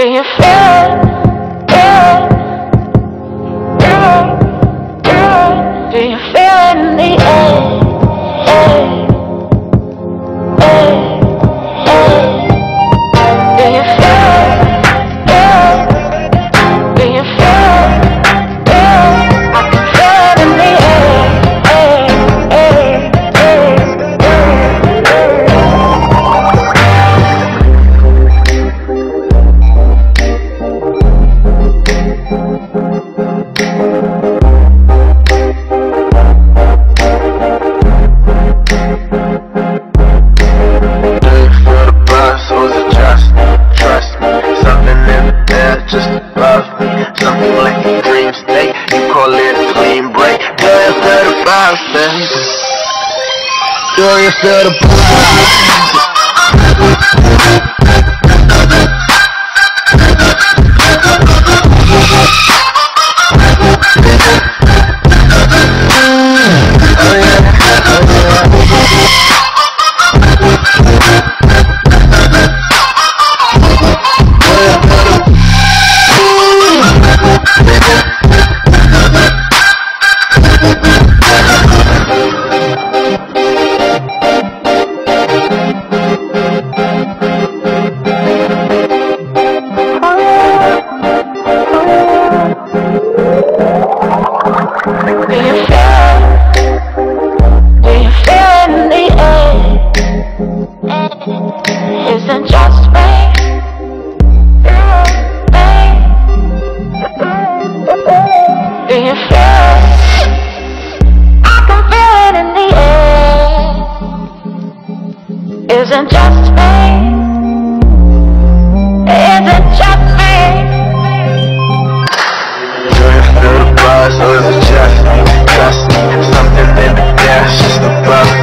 Do you feel first of the block. Isn't just me I can feel it in the air Isn't just me Isn't just me Do you feel the buzz or the just me? Trust me, something in the air, just above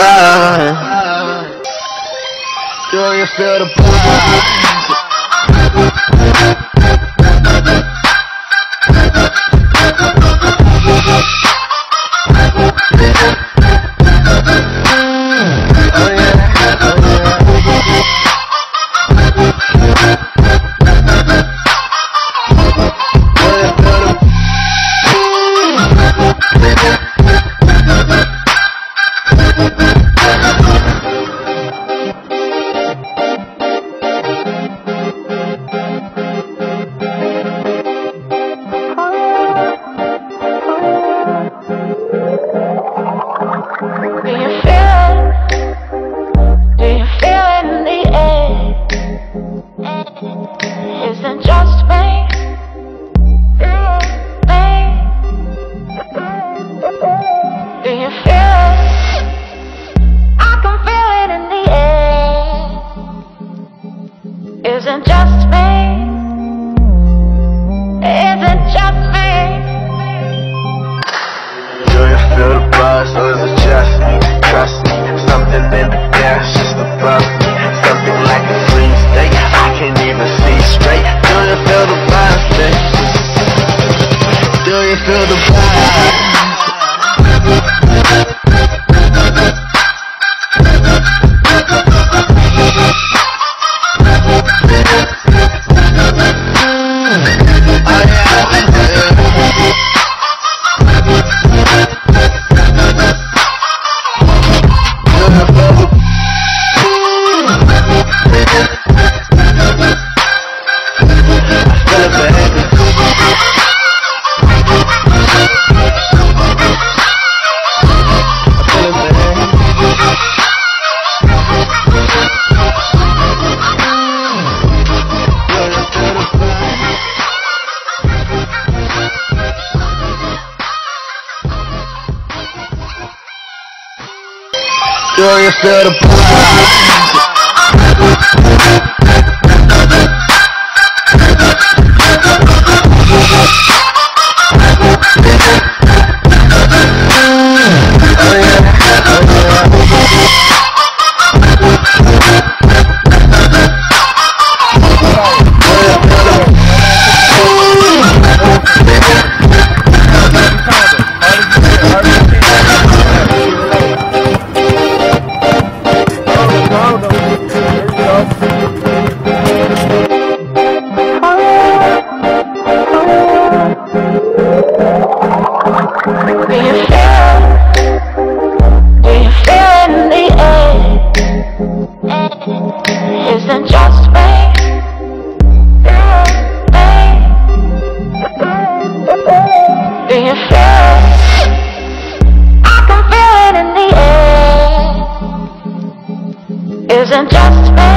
fire. Do you feel the fire? Thank you. just me? Is it just me? Do you feel the buzz or just me? You feel the Do you? I can feel it in the air. Isn't just me.